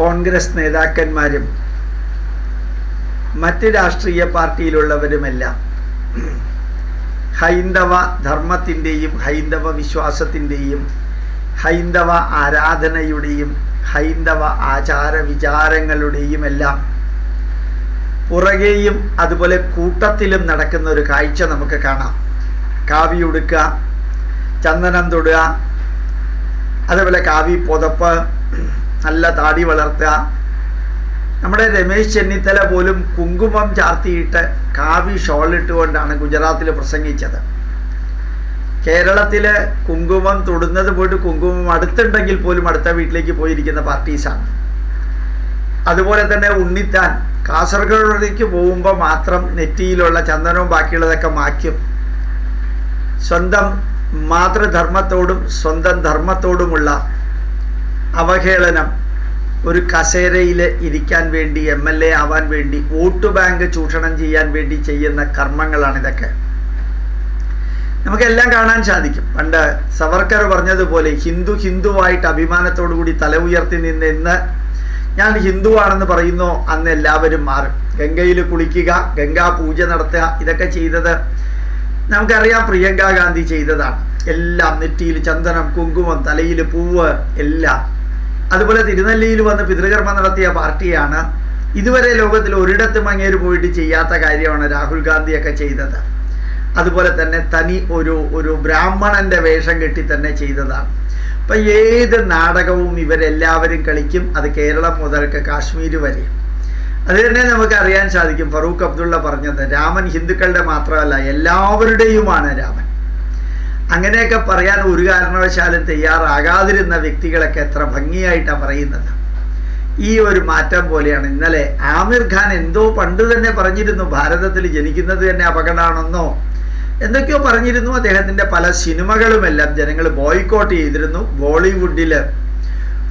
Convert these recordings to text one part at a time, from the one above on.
കോൺഗ്രസ് നേതാക്കന്മാരും മറ്റ് രാഷ്ട്രീയ പാർട്ടിയിലുള്ളവരുമെല്ലാം ഹൈന്ദവ ധർമ്മത്തിന്റെയും ഹൈന്ദവ വിശ്വാസത്തിന്റെയും ഹൈന്ദവ ആരാധനയുടെയും ഹൈന്ദവ ആചാര വിചാരങ്ങളുടെയും എല്ലാം പുറകെയും അതുപോലെ കൂട്ടത്തിലും നടക്കുന്ന ഒരു കാഴ്ച നമുക്ക് കാണാം. കാവി ഉടുക്കുക ചന്ദനം തൊടുക അതുപോലെ കാവി പുതപ്പ് നല്ല താടി വളർത്തുക. നമ്മുടെ രമേശ് ചെന്നിത്തല പോലും കുങ്കുമം ചാർത്തിയിട്ട് കാവി ഷോൾ ഇട്ടുകൊണ്ടാണ് ഗുജറാത്തിൽ പ്രസംഗിച്ചത്. കേരളത്തിൽ കുങ്കുമം തൊടുന്നത് പോയിട്ട് കുങ്കുമം അടുത്തുണ്ടെങ്കിൽ പോലും അടുത്ത വീട്ടിലേക്ക് പോയിരിക്കുന്ന പാർട്ടീസാണ്. അതുപോലെ തന്നെ ഉണ്ണിത്താൻ കാസർഗോഡിലേക്ക് പോകുമ്പോൾ മാത്രം നെറ്റിയിലുള്ള ചന്ദനവും ബാക്കിയുള്ളതൊക്കെ മായ്ക്കും സ്വന്തം മാതൃധർമ്മത്തോടും സ്വന്തം ധർമ്മത്തോടുമുള്ള അവഹേളനം. ഒരു കസേരയിൽ ഇരിക്കാൻ വേണ്ടി എം എൽ എ ആവാൻ വേണ്ടി വോട്ട് ബാങ്ക് ചൂഷണം ചെയ്യാൻ വേണ്ടി ചെയ്യുന്ന കർമ്മങ്ങളാണ് ഇതൊക്കെ നമുക്കെല്ലാം കാണാൻ സാധിക്കും. പണ്ട് സവർക്കർ പറഞ്ഞതുപോലെ ഹിന്ദു ഹിന്ദുവായിട്ട് അഭിമാനത്തോടു കൂടി തല ഉയർത്തി നിന്ന് ഇന്ന് ഞാൻ ഹിന്ദുവാണെന്ന് പറയുന്നു അന്ന് എല്ലാവരും മാറും. ഗംഗയിൽ കുളിക്കുക ഗംഗാ പൂജ നടത്തുക ഇതൊക്കെ ചെയ്തത് നമുക്കറിയാം പ്രിയങ്കാ ഗാന്ധി ചെയ്തതാണ്. എല്ലാം നെറ്റിയിൽ ചന്ദനം കുങ്കുമം തലയിൽ പൂവ് എല്ലാം. അതുപോലെ തിരുനെല്ലിയിൽ വന്ന് പിതൃകർമ്മം നടത്തിയ പാർട്ടിയാണ് ഇതുവരെ ലോകത്തിൽ ഒരിടത്തും അങ്ങേര് പോയിട്ട് ചെയ്യാത്ത കാര്യമാണ് രാഹുൽ ഗാന്ധിയൊക്കെ ചെയ്തത്. അതുപോലെ തന്നെ തനി ഒരു ഒരു ബ്രാഹ്മണന്റെ വേഷം കെട്ടി തന്നെ ചെയ്തതാണ്. അപ്പൊ ഏത് നാടകവും ഇവരെല്ലാവരും കളിക്കും. അത് കേരളം മുതൽക്ക് കാശ്മീർ വരെ. അത് തന്നെ നമുക്ക് അറിയാൻ സാധിക്കും. ഫറൂഖ് അബ്ദുള്ള പറഞ്ഞത് രാമൻ ഹിന്ദുക്കളുടെ മാത്രമല്ല എല്ലാവരുടെയുമാണ് രാമൻ. അങ്ങനെയൊക്കെ പറയാൻ ഒരു കാരണവശാലും തയ്യാറാകാതിരുന്ന വ്യക്തികളൊക്കെ എത്ര ഭംഗിയായിട്ടാണ് പറയുന്നത്. ഈ ഒരു മാറ്റം പോലെയാണ്. ഇന്നലെ ആമിർ ഖാൻ എന്തോ പണ്ട് തന്നെ പറഞ്ഞിരുന്നു ഭാരതത്തിൽ ജനിക്കുന്നത് തന്നെ അപകടമാണെന്നോ? എന്തൊക്കെയോ പറഞ്ഞിരുന്നു. അദ്ദേഹത്തിന്റെ പല സിനിമകളുമെല്ലാം ജനങ്ങൾ ബോയ്ക്കോട്ട് ചെയ്തിരുന്നു ബോളിവുഡിൽ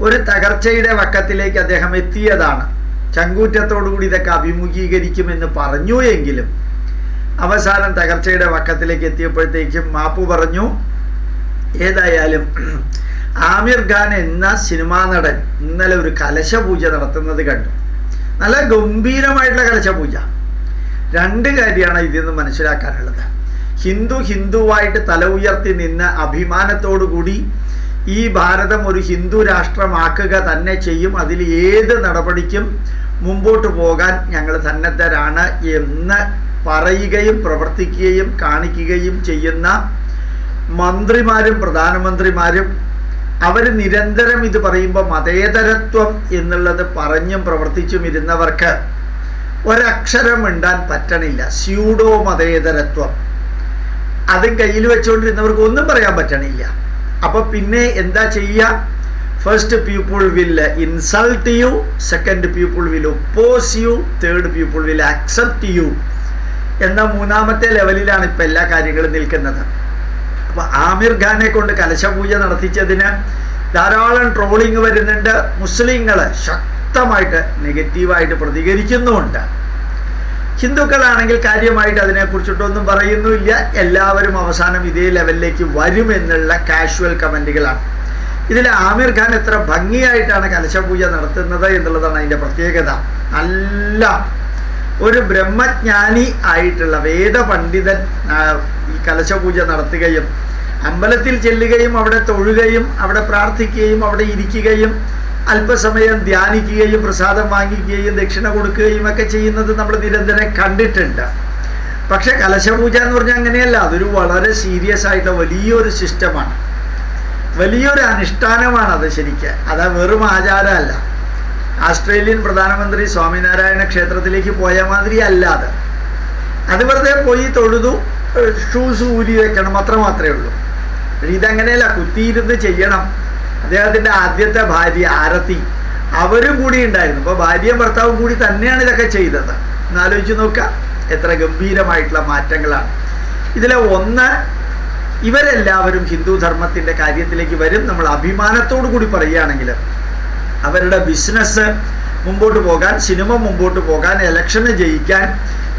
ഒരു തകർച്ചയുടെ വക്കത്തിലേക്ക് അദ്ദേഹം എത്തിയതാണ്. ചങ്കൂറ്റത്തോടുകൂടി ഇതൊക്കെ അഭിമുഖീകരിക്കുമെന്ന് പറഞ്ഞു എങ്കിലും അവസാനം തകർച്ചയുടെ വക്കത്തിലേക്ക് എത്തിയപ്പോഴത്തേക്കും മാപ്പു പറഞ്ഞു ഏതായാലും ആമിർ ഖാൻ എന്ന സിനിമാ നടൻ ഇന്നലെ ഒരു കലശപൂജ നടത്തുന്നത് കണ്ടു. നല്ല ഗംഭീരമായിട്ടുള്ള കലശപൂജ. രണ്ട് കാര്യമാണ് ഇതിൽ നിന്ന് മനസ്സിലാക്കാനുള്ളത്. ഹിന്ദു ഹിന്ദുവായിട്ട് തല ഉയർത്തി നിന്ന് അഭിമാനത്തോടുകൂടി ഈ ഭാരതം ഒരു ഹിന്ദു രാഷ്ട്രമാക്കുക തന്നെ ചെയ്യും. അതിൽ ഏത് നടപടിക്കും മുമ്പോട്ട് പോകാൻ ഞങ്ങൾ സന്നദ്ധരാണ് എന്ന് പറയുകയും പ്രവർത്തിക്കുകയും കാണിക്കുകയും ചെയ്യുന്ന മന്ത്രിമാരും പ്രധാനമന്ത്രിമാരും അവർ നിരന്തരം ഇത് പറയുമ്പോൾ മതേതരത്വം എന്നുള്ളത് പറഞ്ഞും പ്രവർത്തിച്ചും ഇരുന്നവർക്ക് ഒരക്ഷരം മിണ്ടാൻ പറ്റണില്ല. സ്യൂഡോ മതേതരത്വം. അതും കയ്യിൽ വെച്ചുകൊണ്ടിരുന്നവർക്ക് ഒന്നും പറയാൻ പറ്റണില്ല. അപ്പോൾ പിന്നെ എന്താ ചെയ്യുക first people will insult you second people will oppose you third people will accept you എന്ന മൂന്നാമത്തെ ലെവലിലാണ് ഇപ്പം എല്ലാ കാര്യങ്ങളും നിൽക്കുന്നത്. അപ്പോൾ ആമിർ ഖാനെ കൊണ്ട് കലശപൂജ നടത്തിച്ചതിന് ധാരാളം ട്രോളിങ് വരുന്നുണ്ട്. മുസ്ലിങ്ങൾ ശക്തമായിട്ട് നെഗറ്റീവായിട്ട് പ്രതികരിക്കുന്നുമുണ്ട്. ഹിന്ദുക്കളാണെങ്കിൽ കാര്യമായിട്ട് അതിനെക്കുറിച്ചിട്ടൊന്നും പറയുന്നുമില്ല. എല്ലാവരും അവസാനം ഇതേ ലെവലിലേക്ക് വരും എന്നുള്ള കാഷ്വൽ കമന്റുകളാണ് ഇതിൽ ആമിർ ഖാൻ എത്ര ഭംഗിയായിട്ടാണ് കലശപൂജ നടത്തുന്നത് എന്നുള്ളതാണ് അതിന്റെ പ്രത്യേകത. നല്ല ഒരു ബ്രഹ്മജ്ഞാനി ആയിട്ടുള്ള വേദപണ്ഡിതൻ ഈ കലശപൂജ നടത്തുകയും അമ്പലത്തിൽ ചെല്ലുകയും അവിടെ തൊഴുകയും അവിടെ പ്രാർത്ഥിക്കുകയും അവിടെ ഇരിക്കുകയും അല്പസമയം ധ്യാനിക്കുകയും പ്രസാദം വാങ്ങിക്കുകയും ദക്ഷിണ കൊടുക്കുകയും ഒക്കെ ചെയ്യുന്നത് നമ്മൾ നിരന്തരം കണ്ടിട്ടുണ്ട്. പക്ഷെ കലശപൂജ എന്ന് പറഞ്ഞാൽ അങ്ങനെയല്ല അതൊരു വളരെ സീരിയസ് ആയിട്ടുള്ള വലിയൊരു സിസ്റ്റമാണ് വലിയൊരു അനുഷ്ഠാനമാണ് അത് ശരിക്കും. അതാ വെറും ആചാരമല്ല. ആസ്ട്രേലിയൻ പ്രധാനമന്ത്രി സ്വാമിനാരായണ ക്ഷേത്രത്തിലേക്ക് പോയ മാതിരി അല്ലാതെ. അത് വെറുതെ പോയി തൊഴുതു ഷൂസ് ഊരി വെക്കണം അത്ര മാത്രമേ ഉള്ളൂ ഇതങ്ങനെയല്ല കുത്തിയിരുന്ന് ചെയ്യണം. അദ്ദേഹത്തിന്റെ ആദ്യത്തെ ഭാര്യ ആരത്തി അവരും കൂടി ഉണ്ടായിരുന്നു. അപ്പോൾ ഭാര്യയും ഭർത്താവും കൂടി തന്നെയാണ് ഇതൊക്കെ ചെയ്തത്. എന്നാലോചിച്ച് നോക്കുക. എത്ര ഗംഭീരമായിട്ടുള്ള മാറ്റങ്ങളാണ്. ഇതിലെ ഒന്ന് ഇവരെല്ലാവരും ഹിന്ദു ധർമ്മത്തിന്റെ കാര്യത്തിലേക്ക് വരും. നമ്മൾ അഭിമാനത്തോടു കൂടി പറയുകയാണെങ്കിൽ അവരുടെ ബിസിനസ് മുമ്പോട്ട് പോകാൻ സിനിമ മുമ്പോട്ട് പോകാൻ ഇലക്ഷന് ജയിക്കാൻ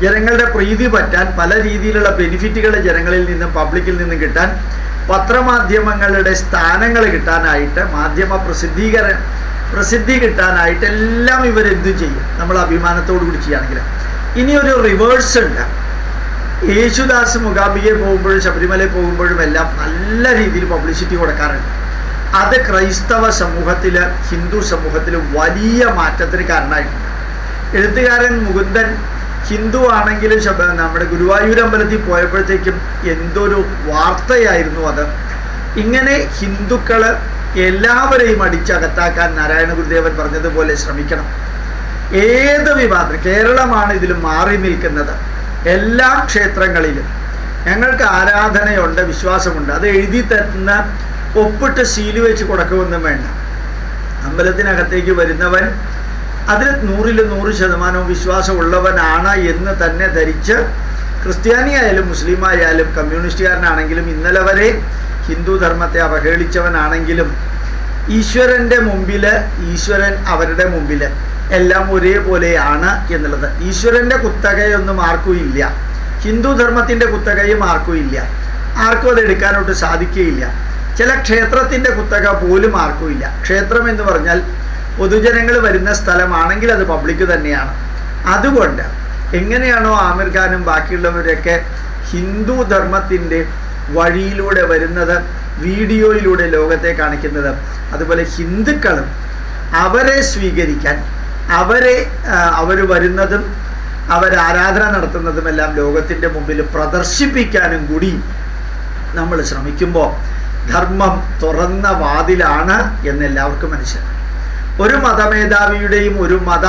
ജനങ്ങളുടെ പ്രീതി പറ്റാൻ പല രീതിയിലുള്ള ബെനിഫിറ്റുകൾ ജനങ്ങളിൽ നിന്നും പബ്ലിക്കിൽ നിന്നും കിട്ടാൻ പത്രമാധ്യമങ്ങളുടെ സ്ഥാനങ്ങൾ കിട്ടാനായിട്ട് മാധ്യമ പ്രസിദ്ധീകര പ്രസിദ്ധി കിട്ടാനായിട്ട് എല്ലാം ഇവരെന്തു ചെയ്യും? നമ്മൾ അഭിമാനത്തോടു കൂടി ചെയ്യുകയാണെങ്കിൽ. ഇനി ഒരു റിവേഴ്സ് ഉണ്ട്. യേശുദാസ് മുഖാബിയെ പോകുമ്പോഴും ശബരിമലയിൽ പോകുമ്പോഴും എല്ലാം നല്ല രീതിയിൽ പബ്ലിസിറ്റി കൊടുക്കാറുണ്ട്. അത് ക്രൈസ്തവ സമൂഹത്തിൽ ഹിന്ദു സമൂഹത്തിൽ വലിയ മാറ്റത്തിന് കാരണമായിട്ടുണ്ട്. എഴുത്തുകാരൻ മുകുന്ദൻ ഹിന്ദു ആണെങ്കിലും നമ്മുടെ ഗുരുവായൂർ അമ്പലത്തിൽ പോയപ്പോഴത്തേക്കും എന്തൊരു വാർത്തയായിരുന്നു അത്. ഇങ്ങനെ ഹിന്ദുക്കൾ എല്ലാവരെയും അടിച്ചകത്താക്കാൻ നാരായണ ഗുരുദേവൻ പറഞ്ഞതുപോലെ ശ്രമിക്കണം. ഏത് വിവാദം കേരളമാണ് ഇതിൽ മാറി നിൽക്കുന്നത്. എല്ലാ ക്ഷേത്രങ്ങളിലും. ഞങ്ങൾക്ക് ആരാധനയുണ്ട് വിശ്വാസമുണ്ട്. അത് എഴുതി തരുന്ന ഒപ്പിട്ട് ശീൽ വെച്ച് കൊടുക്കുമെന്നും വേണ്ട. അമ്പലത്തിനകത്തേക്ക് വരുന്നവൻ അതിൽ നൂറിൽ നൂറ് ശതമാനവും വിശ്വാസമുള്ളവനാണ് എന്ന് തന്നെ ധരിച്ച് ക്രിസ്ത്യാനിയായാലും ആയാലും മുസ്ലിം ആയാലും കമ്മ്യൂണിസ്റ്റുകാരനാണെങ്കിലും ഇന്നലെ വരെ ഹിന്ദു ധർമ്മത്തെ അവഹേളിച്ചവനാണെങ്കിലും ഈശ്വരന്റെ മുമ്പിൽ ഈശ്വരൻ അവരുടെ മുമ്പിൽ എല്ലാം ഒരേപോലെയാണ് എന്നുള്ളത്. ഈശ്വരന്റെ കുത്തകയൊന്നും ആർക്കും ഇല്ല. ഹിന്ദു ധർമ്മത്തിന്റെ കുത്തകയും ആർക്കും ഇല്ല. ആർക്കും അത് എടുക്കാനോട്ട് സാധിക്കുകയില്ല. ചില ക്ഷേത്രത്തിന്റെ കുത്തക പോലും ആർക്കും ഇല്ല ക്ഷേത്രം എന്ന് പറഞ്ഞാൽ പൊതുജനങ്ങൾ വരുന്ന സ്ഥലമാണെങ്കിൽ അത് പബ്ലിക് തന്നെയാണ്. അതുകൊണ്ട് എങ്ങനെയാണോ ആമിർ ഖാനും ബാക്കിയുള്ളവരൊക്കെ ഹിന്ദു ധർമ്മത്തിന്റെ വഴിയിലൂടെ വരുന്നത് വീഡിയോയിലൂടെ ലോകത്തെ കാണിക്കുന്നത് അതുപോലെ ഹിന്ദുക്കളും അവരെ സ്വീകരിക്കാൻ അവരെ അവർ വരുന്നതും അവർ ആരാധന നടത്തുന്നതുമെല്ലാം ലോകത്തിന്റെ മുമ്പിൽ പ്രദർശിപ്പിക്കാനും കൂടി നമ്മൾ ശ്രമിക്കുമ്പോൾ ധർമ്മം തുറന്ന വാതിലാണ് എന്ന് എല്ലാവർക്കും മനസ്സിലാക്കാം ഒരു മതമേധാവിയുടെയും ഒരു മത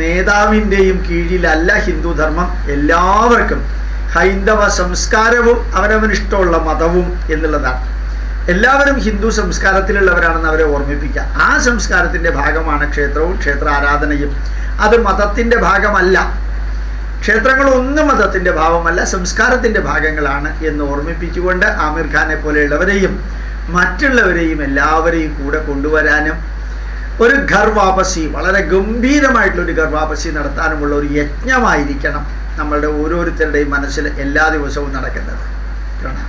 നേതാവിന്റെയും കീഴിലല്ല ഹിന്ദു ധർമ്മം. എല്ലാവർക്കും ഹൈന്ദവ സംസ്കാരവും അവനവന് ഇഷ്ടമുള്ള മതവും എന്നുള്ളതാണ്. എല്ലാവരും ഹിന്ദു സംസ്കാരത്തിലുള്ളവരാണെന്ന് അവരെ ഓർമ്മിപ്പിക്കുക ആ സംസ്കാരത്തിന്റെ ഭാഗമാണ് ക്ഷേത്രവും ക്ഷേത്ര ആരാധനയും അത് മതത്തിന്റെ ഭാഗമല്ല. ക്ഷേത്രങ്ങളൊന്നും മതത്തിന്റെ ഭാവമല്ല സംസ്കാരത്തിന്റെ ഭാഗങ്ങളാണ് എന്ന് ഓർമ്മിപ്പിച്ചുകൊണ്ട് ആമിർ ഖാനെ പോലെയുള്ളവരെയും മറ്റുള്ളവരെയും എല്ലാവരെയും കൂടെ കൊണ്ടുവരാനും ഒരു ഘർവാപസി വളരെ ഗംഭീരമായിട്ടുള്ള ഒരു ഘർവാപസി നടത്താനുമുള്ള ഒരു യജ്ഞമായിരിക്കണം നമ്മളുടെ ഓരോരുത്തരുടെയും മനസ്സിൽ എല്ലാ ദിവസവും നടക്കുന്നത്. പ്രണാം